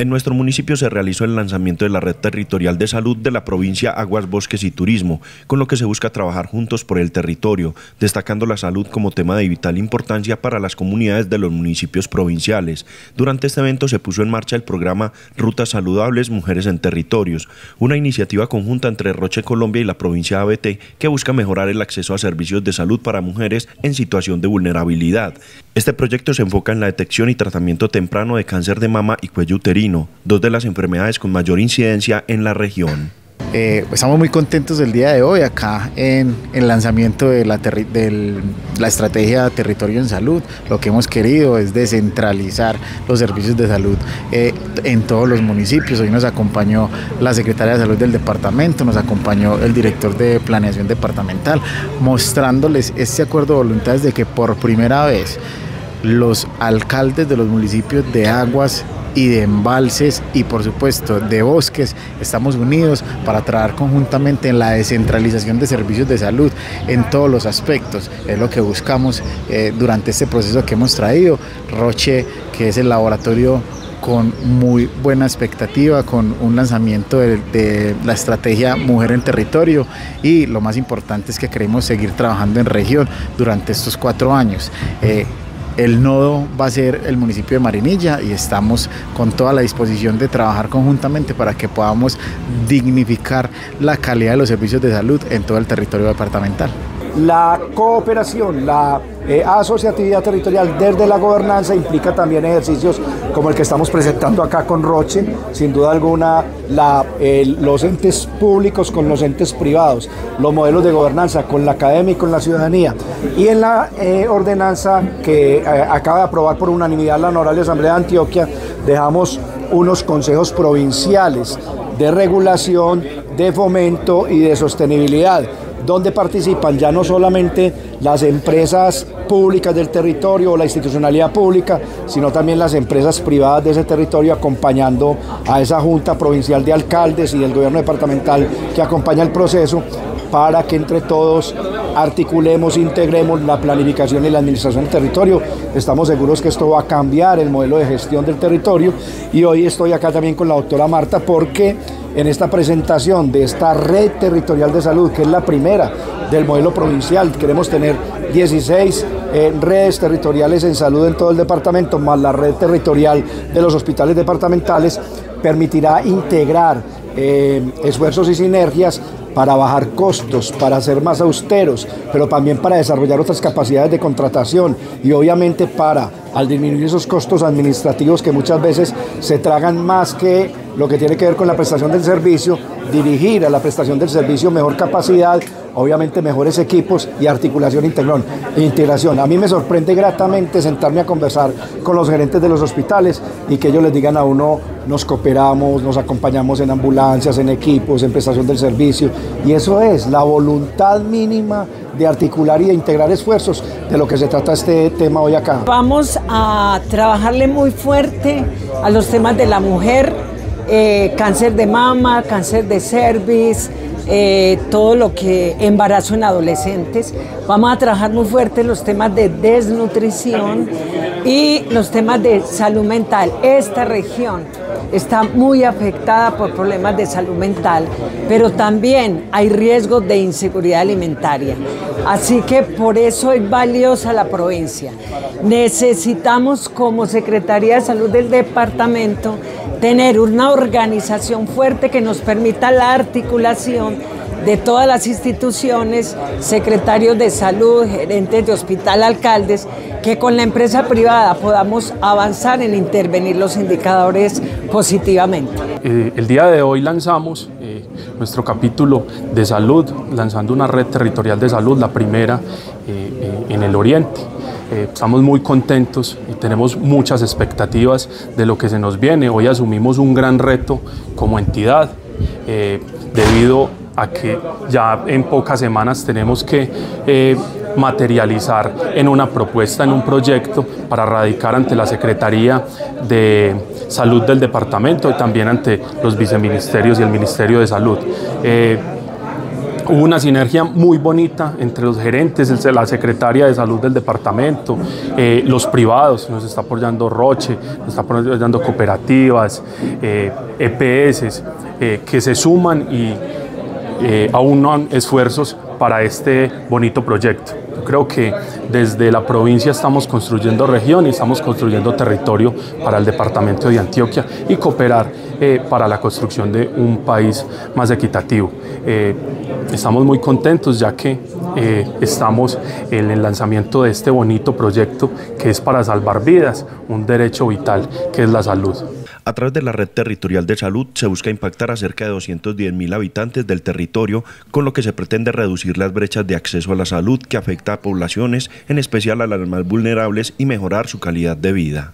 En nuestro municipio se realizó el lanzamiento de la red territorial de salud de la provincia Aguas, Bosques y Turismo, con lo que se busca trabajar juntos por el territorio, destacando la salud como tema de vital importancia para las comunidades de los municipios provinciales. Durante este evento se puso en marcha el programa Rutas Saludables Mujeres en Territorios, una iniciativa conjunta entre Roche Colombia y la provincia ABT que busca mejorar el acceso a servicios de salud para mujeres en situación de vulnerabilidad. Este proyecto se enfoca en la detección y tratamiento temprano de cáncer de mama y cuello uterino dos de las enfermedades con mayor incidencia en la región. Eh, estamos muy contentos del día de hoy acá en el lanzamiento de la, la, estrategia Territorio en Salud. Lo que hemos querido es descentralizar los servicios de salud eh, en todos los municipios. Hoy nos acompañó la secretaria de Salud del departamento, nos acompañó el director de Planeación Departamental, mostrándoles este acuerdo de voluntades de que por primera vez los alcaldes de los municipios de Aguas y de embalses y por supuesto de bosques estamos unidos para trabajar conjuntamente en la descentralización de servicios de salud en todos los aspectos. Es lo que buscamos eh, durante este proceso que hemos traído. Roche, que es el laboratorio con muy buena expectativa, con un lanzamiento de, la estrategia Mujer en Territorio y lo más importante es que queremos seguir trabajando en región durante estos cuatro años. Eh, el nodo va a ser el municipio de Marinilla y estamos con toda la disposición de trabajar conjuntamente para que podamos dignificar la calidad de los servicios de salud en todo el territorio departamental. La cooperación, la eh, asociatividad territorial desde la gobernanza implica también ejercicios como el que estamos presentando acá con Roche, sin duda alguna los entes públicos con los entes privados, los modelos de gobernanza con la academia y con la ciudadanía. Y en la eh, ordenanza que eh, acaba de aprobar por unanimidad la Honorable Asamblea de Antioquia, dejamos unos consejos provinciales de regulación, de fomento y de sostenibilidad donde participan ya no solamente las empresas públicas del territorio o la institucionalidad pública, sino también las empresas privadas de ese territorio acompañando a esa Junta Provincial de Alcaldes y del Gobierno Departamental que acompaña el proceso para que entre todos articulemos, integremos la planificación y la administración del territorio. Estamos seguros que esto va a cambiar el modelo de gestión del territorio y hoy estoy acá también con la doctora Marta porque en esta presentación de esta red territorial de salud, que es la primera del modelo provincial, queremos tener 16 eh, redes territoriales en salud en todo el departamento, más la red territorial de los hospitales departamentales, permitirá integrar eh, esfuerzos y sinergias para bajar costos, para ser más austeros, pero también para desarrollar otras capacidades de contratación y obviamente para, al disminuir esos costos administrativos que muchas veces se tragan más que lo que tiene que ver con la prestación del servicio, dirigir a la prestación del servicio mejor capacidad, obviamente mejores equipos y articulación integrón, integración. A mí me sorprende gratamente sentarme a conversar con los gerentes de los hospitales y que ellos les digan a uno, nos cooperamos, nos acompañamos en ambulancias, en equipos, en prestación del servicio. Y eso es la voluntad mínima de articular y de integrar esfuerzos de lo que se trata este tema hoy acá. Vamos a trabajarle muy fuerte a los temas de la mujer, eh, cáncer de mama, cáncer de cervix, eh, todo lo que embarazo en adolescentes. Vamos a trabajar muy fuerte los temas de desnutrición y los temas de salud mental. Esta región está muy afectada por problemas de salud mental, pero también hay riesgos de inseguridad alimentaria. Así que por eso es valiosa la provincia. Necesitamos como Secretaría de Salud del departamento tener una organización fuerte que nos permita la articulación de todas las instituciones, secretarios de salud, gerentes de hospital, alcaldes, que con la empresa privada podamos avanzar en intervenir los indicadores positivamente. Eh, el día de hoy lanzamos eh, nuestro capítulo de salud, lanzando una red territorial de salud, la primera eh, en el oriente. estamos muy contentos y tenemos muchas expectativas de lo que se nos viene. Hoy asumimos un gran reto como entidad debido a que ya en pocas semanas tenemos que eh, materializar en una propuesta, en un proyecto para radicar ante la Secretaría de Salud del departamento y también ante los viceministerios y el Ministerio de Salud. Eh, hubo una sinergia muy bonita entre los gerentes, la secretaria de salud del departamento, eh, los privados, nos está apoyando Roche, nos está apoyando cooperativas, EPS, e que se suman y aunan esfuerzos para este bonito proyecto. Yo creo que desde la provincia estamos construyendo región y estamos construyendo territorio para el departamento de Antioquia y cooperar eh, para la construcción de un país más equitativo. Eh, estamos muy contentos ya que eh, estamos en el lanzamiento de este bonito proyecto que es para salvar vidas, un derecho vital que es la salud. A través de la red territorial de salud se busca impactar a cerca de 210 mil habitantes del territorio, con lo que se pretende reducir las brechas de acceso a la salud que a poblaciones, en especial a las más vulnerables, y mejorar su calidad de vida.